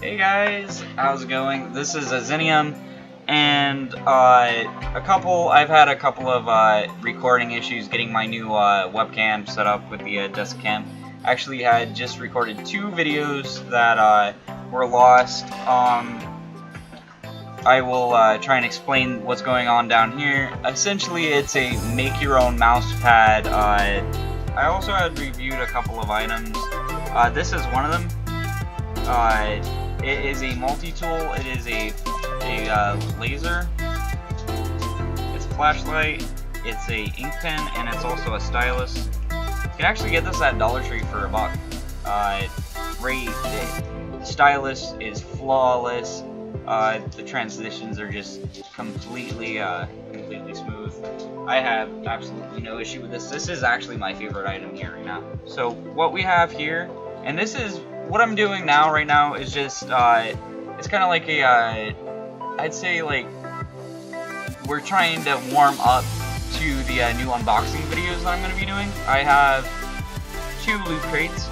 Hey guys, how's it going? This is Azineum, and uh, a couple. I've had a couple of uh, recording issues getting my new uh, webcam set up with the uh, desk cam. Actually, had just recorded two videos that uh, were lost. Um, I will uh, try and explain what's going on down here. Essentially, it's a make your own mouse pad. I also had reviewed a couple of items. This is one of them. Uh, it is a multi-tool. It is a, a uh, laser. It's a flashlight. It's a ink pen, and it's also a stylus. You can actually get this at Dollar Tree for a buck. Uh, great. The stylus is flawless. Uh, the transitions are just completely, uh, completely smooth. I have absolutely no issue with this. This is actually my favorite item here right now. So what we have here, and this is what I'm doing now right now is just, uh, it's kind of like a, uh, I'd say like, we're trying to warm up to the uh, new unboxing videos that I'm going to be doing. I have two loot crates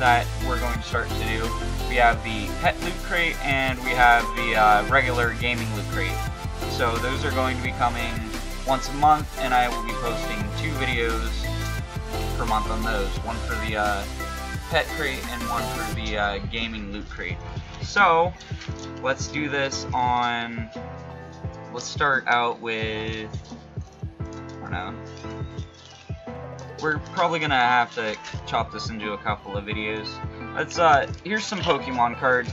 that we're going to start to do. We have the pet loot crate and we have the uh, regular gaming loot crate. So those are going to be coming once a month and I will be posting two videos per month on those. One for the uh, pet crate and one for the uh, gaming loot crate. So let's do this on, let's start out with, I don't know, we're probably gonna have to chop this into a couple of videos. Let's, uh, here's some Pokemon cards.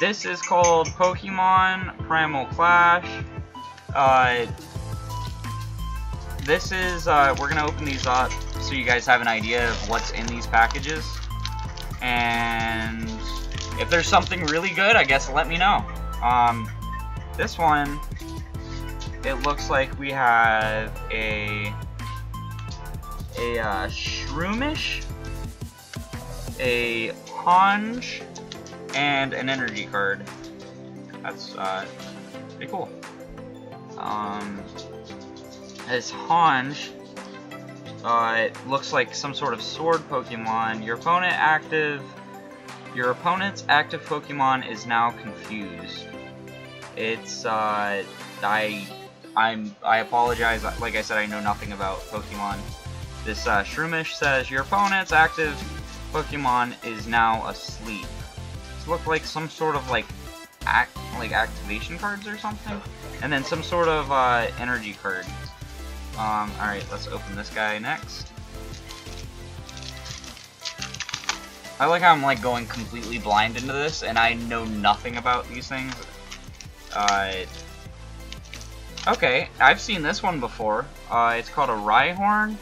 This is called Pokemon Primal Clash. Uh, this is, uh, we're gonna open these up so you guys have an idea of what's in these packages. And if there's something really good, I guess let me know. Um, this one, it looks like we have a a uh, Shroomish, a Honedge, and an energy card. That's uh, pretty cool. Um, this Honedge, uh, it looks like some sort of sword Pokemon. Your opponent active, your opponent's active Pokemon is now confused. It's uh, I, I'm I apologize. Like I said, I know nothing about Pokemon. This uh, Shroomish says your opponent's active Pokemon is now asleep. This look like some sort of like act like activation cards or something, and then some sort of uh, energy cards. Um, all right, let's open this guy next. I like how I'm like going completely blind into this, and I know nothing about these things. Uh, okay, I've seen this one before. Uh, it's called a Rhyhorn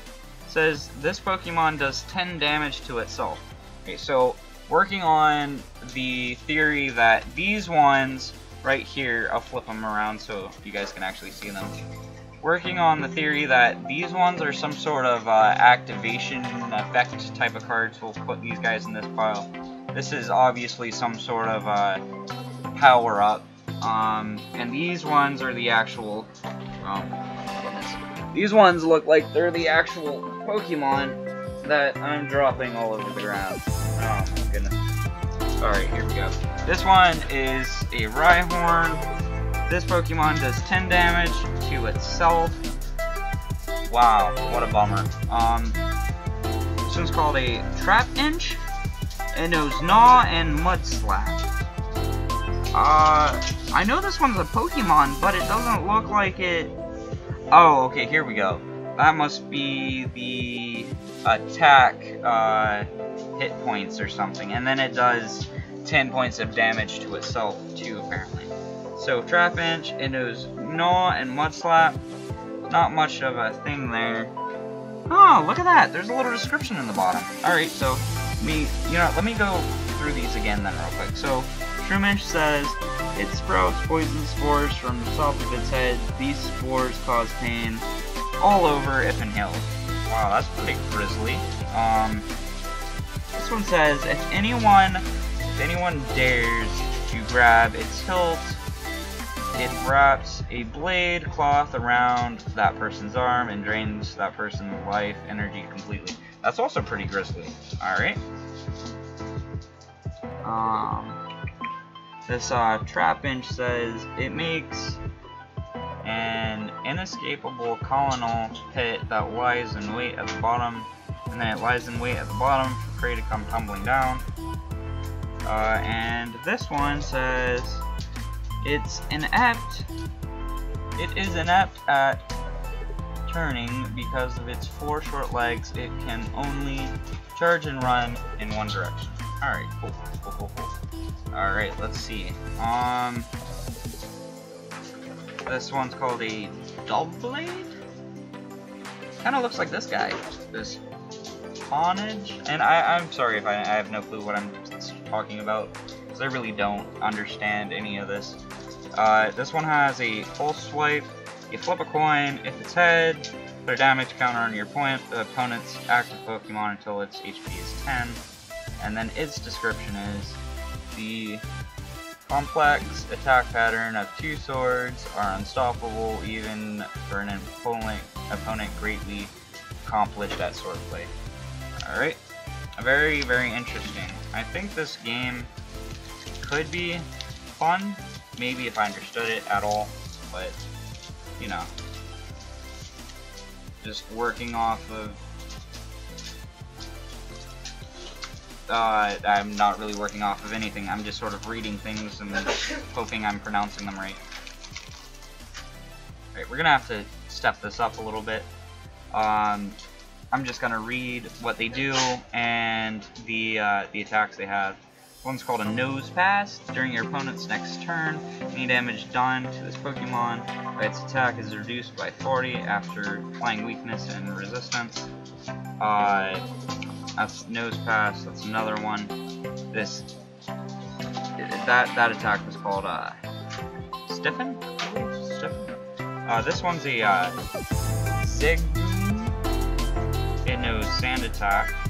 says this Pokemon does 10 damage to itself. Okay, so working on the theory that these ones right here, I'll flip them around so you guys can actually see them. Working on the theory that these ones are some sort of uh, activation effect type of cards. We'll put these guys in this pile. This is obviously some sort of uh, power up. Um, and these ones are the actual, these ones look like they're the actual Pokemon that I'm dropping all over the ground. Oh my goodness. Alright, here we go. This one is a Rhyhorn. This Pokemon does 10 damage to itself. Wow, what a bummer. Um, this one's called a Trapinch. It knows Gnaw and Mud Slap. Uh, I know this one's a Pokemon, but it doesn't look like it... Oh, okay, here we go. That must be the attack uh, hit points or something. And then it does 10 points of damage to itself, too, apparently. So, Trapinch, it knows Gnaw and Mudslap. Not much of a thing there. Oh, look at that! There's a little description in the bottom. Alright, so, me, you know, let me go through these again then real quick. So, Shroomish says, it sprouts poison spores from the top of its head. These spores cause pain all over if inhaled. Wow, that's pretty grisly. Um, this one says, if anyone, if anyone dares to grab its hilt, it wraps a blade cloth around that person's arm and drains that person's life energy completely. That's also pretty grisly. Alright. Um, This uh, Trapinch says it makes an inescapable colonel pit that lies in wait at the bottom, and then it lies in wait at the bottom for prey to come tumbling down. Uh, and this one says it's inept. It is inept at turning because of its four short legs. It can only charge and run in one direction. Alright, cool, cool, cool, cool. Alright, let's see. Um, this one's called a Doublade? Kind of looks like this guy. This Pawnage? And I, I'm sorry if I, I have no clue what I'm talking about. Because I really don't understand any of this. Uh, this one has a pulse swipe. You flip a coin. If it's head, put a damage counter on your point, the opponent's active Pokemon until its HP is 10. And then its description is the complex attack pattern of two swords are unstoppable even for an opponent, opponent greatly accomplished at swordplay. Alright, very, very interesting. I think this game could be fun, maybe if I understood it at all, but, you know, just working off of uh, I'm not really working off of anything. I'm just sort of reading things and hoping I'm pronouncing them right. Alright, we're gonna have to step this up a little bit. Um, I'm just gonna read what they do and the uh, the attacks they have. One's called a Nose Pass. During your opponent's next turn, any damage done to this Pokemon by its attack is reduced by 40 after applying weakness and resistance. Uh, that's Nose Pass. That's another one. This that that attack was called uh, Stiffen. Stiffen. Uh, this one's a uh, Zig. It knows Sand Attack.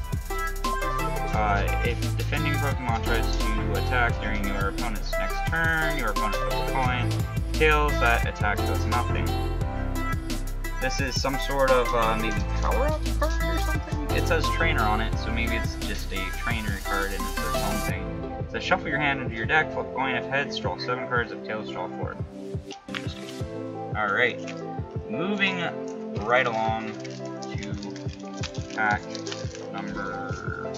Uh, if defending Pokemon tries to attack during your opponent's next turn, your opponent puts a coin, kills, that attack does nothing. This is some sort of uh, maybe power-up card or something? It says trainer on it, so maybe it's just a trainer card and it's its own thing. It says shuffle your hand into your deck, flip coin if heads, draw 7 cards, if tails, draw 4. Interesting. Alright, moving right along to pack number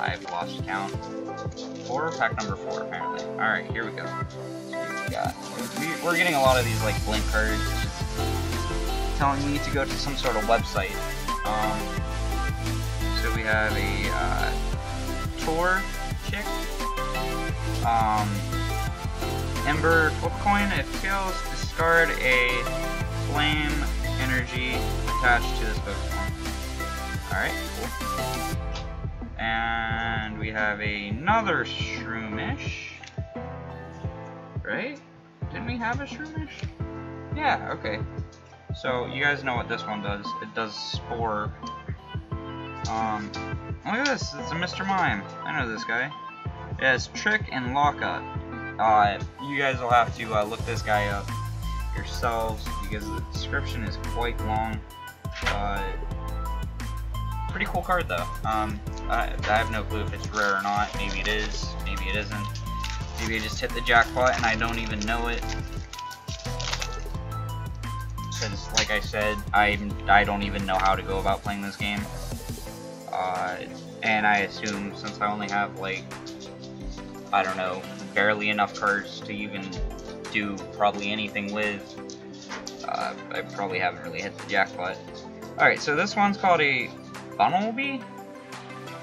I've lost count. Four, pack number four, apparently. Alright, here we go. We got, we, are getting a lot of these, like, blink cards, telling me to go to some sort of website. Um, so we have a, uh, tour chick. Um, Ember flip coin, if kills, discard a flame energy attached to this Pokemon. Alright, cool. And we have another Shroomish. Right? Didn't we have a Shroomish? Yeah, okay. So, you guys know what this one does. It does Spore. Um, look at this. It's a Mr. Mime. I know this guy. It has Trick and Lockup. Uh, you guys will have to uh, look this guy up yourselves because the description is quite long. Uh, pretty cool card though. Um, I, I have no clue if it's rare or not. Maybe it is, maybe it isn't. Maybe I just hit the jackpot and I don't even know it. Because, like I said, I, I don't even know how to go about playing this game. Uh, and I assume since I only have, like, I don't know, barely enough cards to even do probably anything with, uh, I probably haven't really hit the jackpot. Alright, so this one's called a Bunnelby?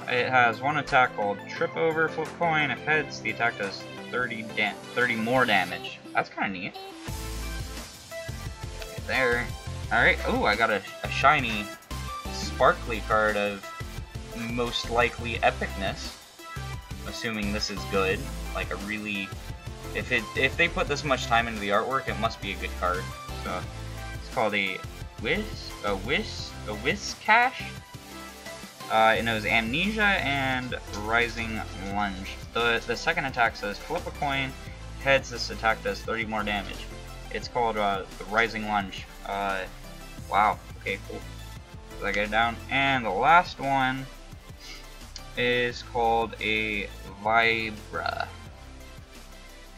It has one attack called Trip Over Flip Coin. If heads, the attack does 30 30 more damage. That's kind of neat. There. Alright, oh, I got a, a shiny sparkly card of most likely epicness. Assuming this is good. Like a really... If it if they put this much time into the artwork, it must be a good card. So, it's called a Whiz, a Whiz, a Whiscash? Uh, it knows Amnesia and Rising Lunge. The, the second attack says flip a coin, heads this attack does 30 more damage. It's called uh, the Rising Lunge. Uh, wow, okay, cool. So I get it down. And the last one is called a Vibra.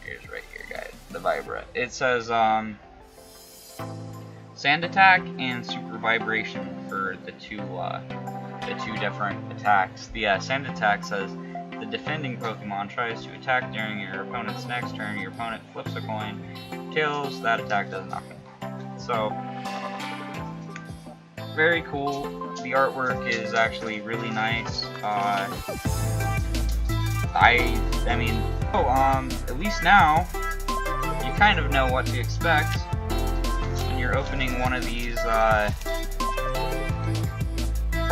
Here's right here, guys. The Vibra. It says um, Sand Attack and Super Vibration for the two uh, the two different attacks. The uh, Sand Attack says the defending Pokemon tries to attack during your opponent's next turn. Your opponent flips a coin, tails. That attack does nothing. So very cool. The artwork is actually really nice. Uh, I, I mean, oh, um, at least now, you kind of know what to expect when you're opening one of these, uh,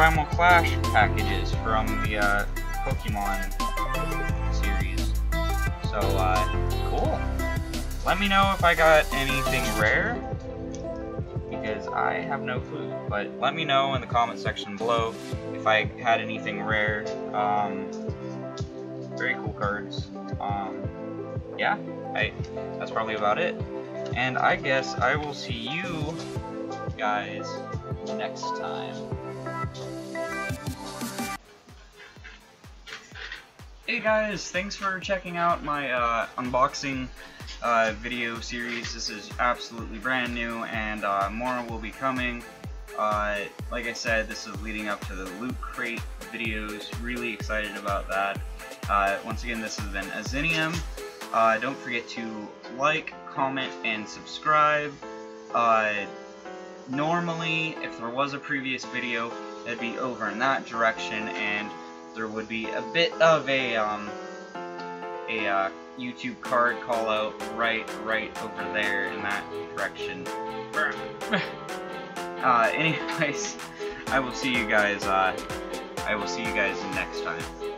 Primal Clash packages from the, uh, Pokemon series. So, uh, cool. Let me know if I got anything rare because I have no clue. But let me know in the comment section below if I had anything rare. Um, very cool cards. Um, yeah, I, that's probably about it. And I guess I will see you guys next time. Hey guys, thanks for checking out my uh, unboxing uh, video series. This is absolutely brand new and uh, more will be coming. Uh, like I said, this is leading up to the Loot Crate videos. Really excited about that. Uh, once again, this has been Azineum. Uh, don't forget to like, comment, and subscribe. Normally, if there was a previous video, it'd be over in that direction, and there would be a bit of a um, a uh, YouTube card call out right right over there in that direction. uh, anyways, I will see you guys. Uh, I will see you guys next time.